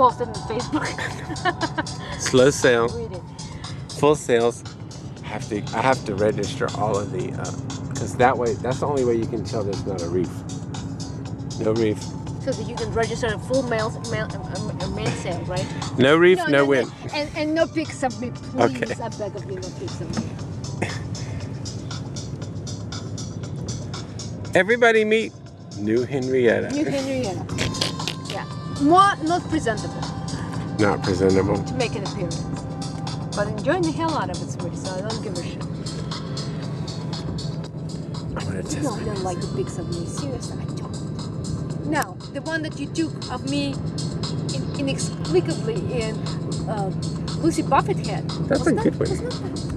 post it on Facebook. Slow sail, full sails. Have to I have to register all of the uh, because that way that's the only way you can tell there's not a reef. No reef. So that you can register a full mail, mail a, a mail sail, right? No reef, no, win. And, and no pics of me, please. Okay. I beg of you, no pics of me. Everybody meet New Henrietta. New Henrietta. Yeah. More not presentable Not presentable. to make an appearance. But enjoying the hell out of it, sweetie, so I don't give a shit. I'm gonna test No, I don't like the pics of me. Seriously, I don't. Now, the one that you took of me in, inexplicably in uh, Lucy Buffett head. That's was a not, good one. Was not bad.